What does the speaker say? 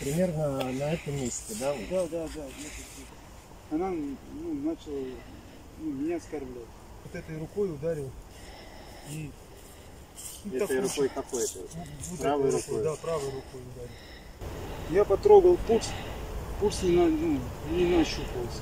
примерно на этом месте, да? вот? Да, да, да. Она ну, начала ну, меня оскорблять. Вот этой рукой ударил. И и Этой так, рукой какой это? Вот правой этой рукой? Да, правой рукой ударил. Я потрогал пульс, пульс не, на, ну, не нащупался.